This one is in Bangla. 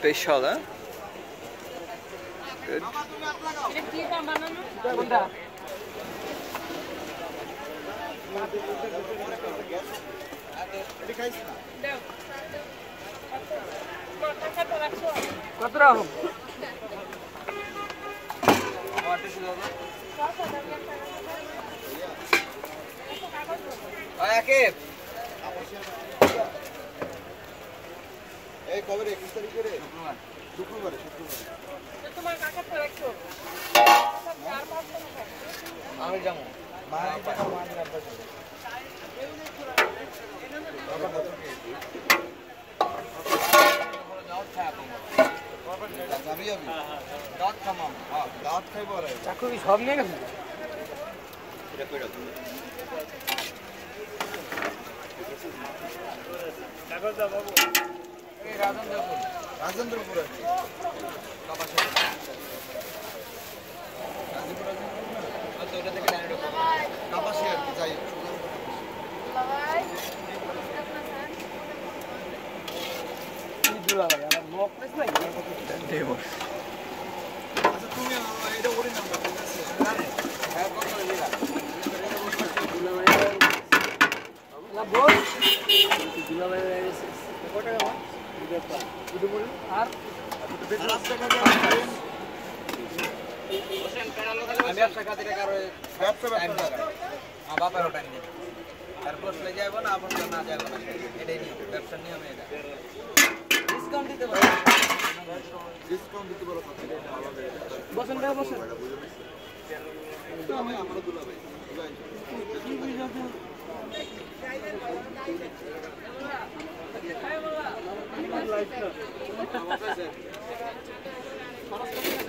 স্পেশাল হ্যাঁ? রাখছো কত রকম এই কবে রে? একুশ তারিখে রে? শুক্রবারে। শুক্রবারে আমি যাব। হ্যাঁ দাঁত খাইব আর চাকু কি সব নিয়ে গেছে? এটা কইরা তুমি এই রাজন দেখুন রাজেন্দ্রপুরে আচ্ছা ওটা থেকে ডাইরেক্ট কাপাসি আর কি যাই আচ্ছা তুমি এটা ওরই নাম্বার আছে হ্যাঁ কত দিলা দুলা ভাই না বল দুলা ভাই কত টাকা আমি টাকা কারও টাইম দিই আমার দিই তারপর চলে যাব না আপন না যাব না এটাই নিয়ম ব্যবসার নিয়ম এটা ডিসকাউন্ট দিতে ডিসকাউন্ট দিতে পারো বসেন ভাই, বসেন। আমরা দুলা Thank you.